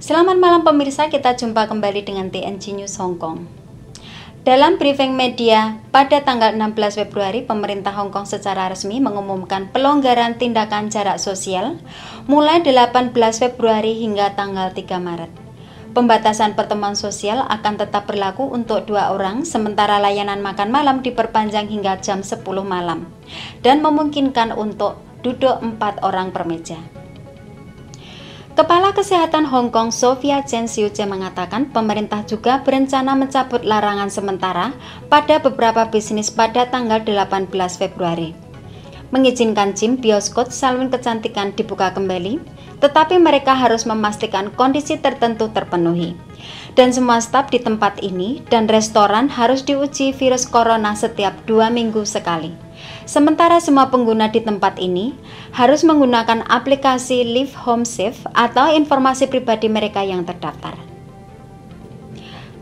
Selamat malam pemirsa, kita jumpa kembali dengan TNG News Hong Kong. Dalam briefing media pada tanggal 16 Februari, pemerintah Hong Kong secara resmi mengumumkan pelonggaran tindakan jarak sosial mulai 18 Februari hingga tanggal 3 Maret. Pembatasan pertemuan sosial akan tetap berlaku untuk dua orang, sementara layanan makan malam diperpanjang hingga jam 10 malam dan memungkinkan untuk duduk empat orang per meja. Kepala Kesehatan Hong Kong Sofia Chen Siuce mengatakan pemerintah juga berencana mencabut larangan sementara pada beberapa bisnis pada tanggal 18 Februari. Mengizinkan gym, bioskop, salon kecantikan dibuka kembali, tetapi mereka harus memastikan kondisi tertentu terpenuhi. Dan semua staf di tempat ini dan restoran harus diuji virus corona setiap dua minggu sekali. Sementara semua pengguna di tempat ini harus menggunakan aplikasi Live Home Safe atau informasi pribadi mereka yang terdaftar.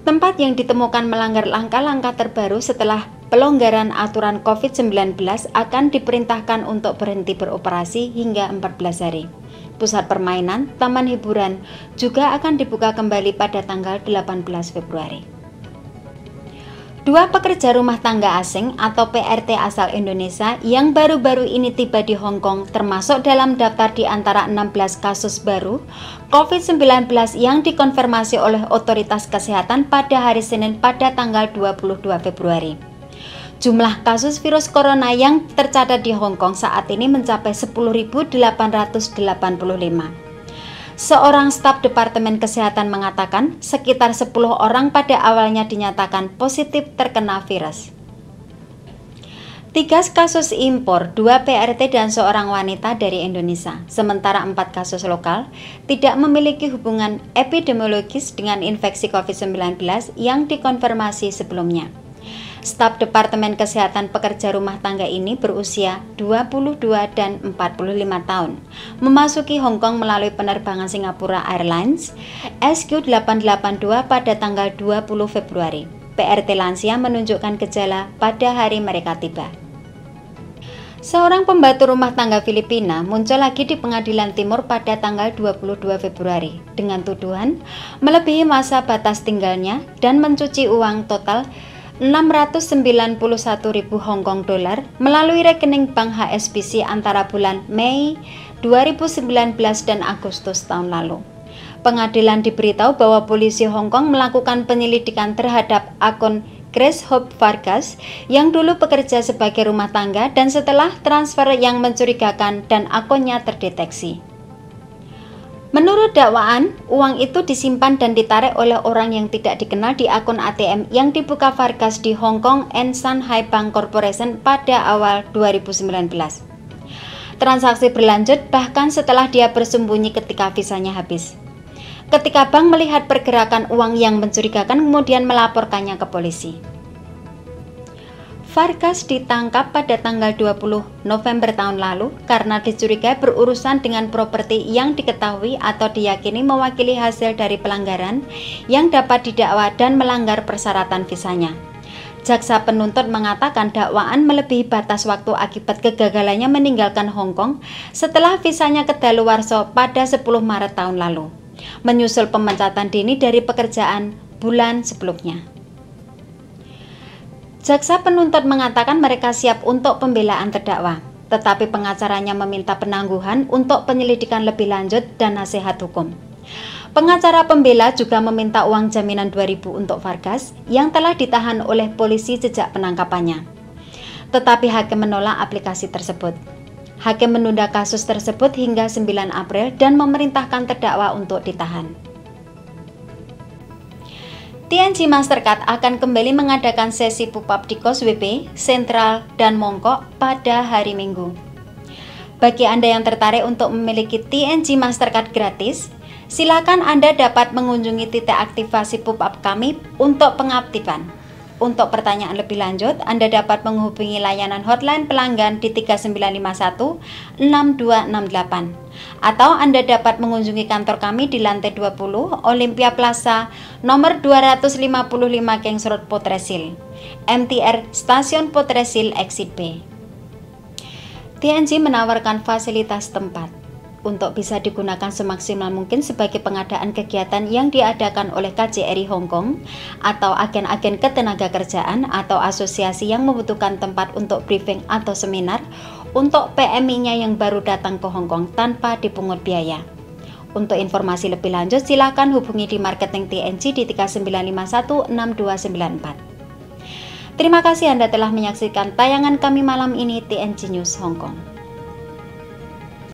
Tempat yang ditemukan melanggar langkah-langkah terbaru setelah pelonggaran aturan COVID-19 akan diperintahkan untuk berhenti beroperasi hingga 14 hari pusat permainan, taman hiburan juga akan dibuka kembali pada tanggal 18 Februari. Dua pekerja rumah tangga asing atau PRT asal Indonesia yang baru-baru ini tiba di Hong Kong termasuk dalam daftar di antara 16 kasus baru COVID-19 yang dikonfirmasi oleh otoritas kesehatan pada hari Senin pada tanggal 22 Februari. Jumlah kasus virus corona yang tercatat di Hong Kong saat ini mencapai 10.885. Seorang staf Departemen Kesehatan mengatakan sekitar 10 orang pada awalnya dinyatakan positif terkena virus. Tiga kasus impor, dua PRT dan seorang wanita dari Indonesia, sementara empat kasus lokal tidak memiliki hubungan epidemiologis dengan infeksi COVID-19 yang dikonfirmasi sebelumnya. Staf Departemen Kesehatan Pekerja Rumah Tangga ini berusia 22 dan 45 tahun. Memasuki Hong Kong melalui penerbangan Singapura Airlines SQ882 pada tanggal 20 Februari. PRT lansia menunjukkan gejala pada hari mereka tiba. Seorang pembantu rumah tangga Filipina muncul lagi di pengadilan timur pada tanggal 22 Februari dengan tuduhan melebihi masa batas tinggalnya dan mencuci uang total 691.000 Hong Kong dolar melalui rekening bank HSBC antara bulan Mei 2019 dan Agustus tahun lalu. Pengadilan diberitahu bahwa polisi Hong Kong melakukan penyelidikan terhadap akun Grace Hope Vargas yang dulu bekerja sebagai rumah tangga dan setelah transfer yang mencurigakan dan akunnya terdeteksi. Menurut dakwaan, uang itu disimpan dan ditarik oleh orang yang tidak dikenal di akun ATM yang dibuka Vargas di Hong Kong and Shanghai Bank Corporation pada awal 2019. Transaksi berlanjut bahkan setelah dia bersembunyi ketika visanya habis. Ketika bank melihat pergerakan uang yang mencurigakan kemudian melaporkannya ke polisi. Vargas ditangkap pada tanggal 20 November tahun lalu karena dicurigai berurusan dengan properti yang diketahui atau diyakini mewakili hasil dari pelanggaran yang dapat didakwa dan melanggar persyaratan visanya. Jaksa penuntut mengatakan dakwaan melebihi batas waktu akibat kegagalannya meninggalkan Hong Kong setelah visanya kedaluarsa pada 10 Maret tahun lalu, menyusul pemecatan dini dari pekerjaan bulan sebelumnya. Jaksa penuntut mengatakan mereka siap untuk pembelaan terdakwa, tetapi pengacaranya meminta penangguhan untuk penyelidikan lebih lanjut dan nasihat hukum. Pengacara pembela juga meminta uang jaminan 2000 untuk Vargas yang telah ditahan oleh polisi sejak penangkapannya. Tetapi hakim menolak aplikasi tersebut. Hakim menunda kasus tersebut hingga 9 April dan memerintahkan terdakwa untuk ditahan. TNG Mastercard akan kembali mengadakan sesi pop-up di WP, Sentral, dan Mongkok pada hari Minggu. Bagi Anda yang tertarik untuk memiliki TNG Mastercard gratis, silakan Anda dapat mengunjungi titik aktivasi pop-up kami untuk pengaktifan. Untuk pertanyaan lebih lanjut, Anda dapat menghubungi layanan hotline pelanggan di 3951 6268 atau Anda dapat mengunjungi kantor kami di lantai 20 Olympia Plaza nomor 255 Kings Road Potresil. MTR Stasiun Potresil Exit B. TNG menawarkan fasilitas tempat untuk bisa digunakan semaksimal mungkin sebagai pengadaan kegiatan yang diadakan oleh KJRI Hong Kong atau agen-agen ketenaga kerjaan atau asosiasi yang membutuhkan tempat untuk briefing atau seminar untuk PMI-nya yang baru datang ke Hong Kong tanpa dipungut biaya. Untuk informasi lebih lanjut silakan hubungi di marketing TNC di 39516294. Terima kasih Anda telah menyaksikan tayangan kami malam ini TNC News Hong Kong.